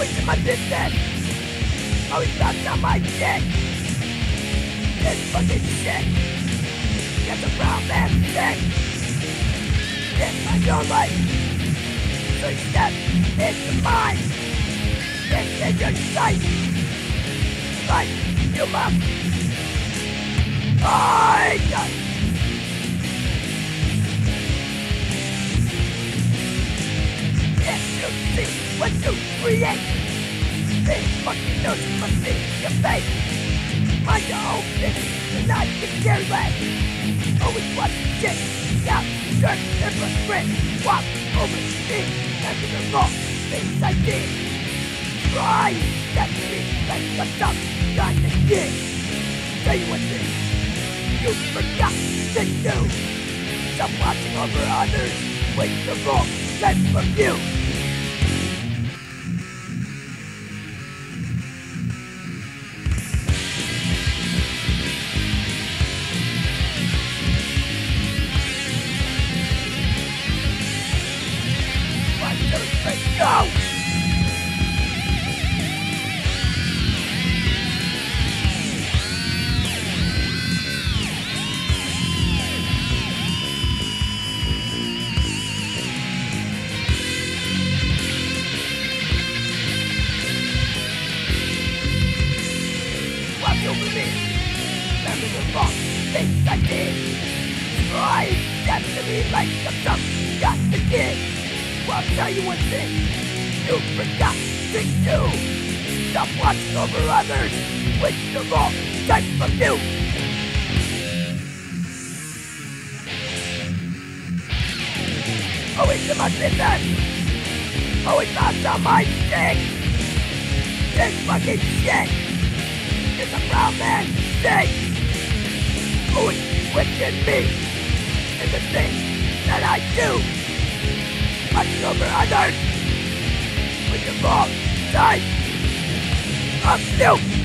Always in my business. Always about on my dick. This fucking shit. Get the brown man sick. It's my your life. So you step into mine. It's in your sight. But you must. I what you create, then fucking you must be your face. Mind your own business and not get careless. Always watch shit, out, dirt, hypocrite. Walk over me, after the wrong things I did. Try, that me like a tough kind of kid. Tell you one thing, you forgot to do. Stop watching over others, wait the wrong sent from you. Watch over me. Remember the wrong things I did. Try step to me like some dumb got the kid. Well, I'll tell you one thing. You forgot to do. Stop watching over others. Which the wrong type from you. Always in my business. Always out on my dick. This fucking shit is a brown man thing. Always within me is the thing that I do. Watching over others with the wrong side of you.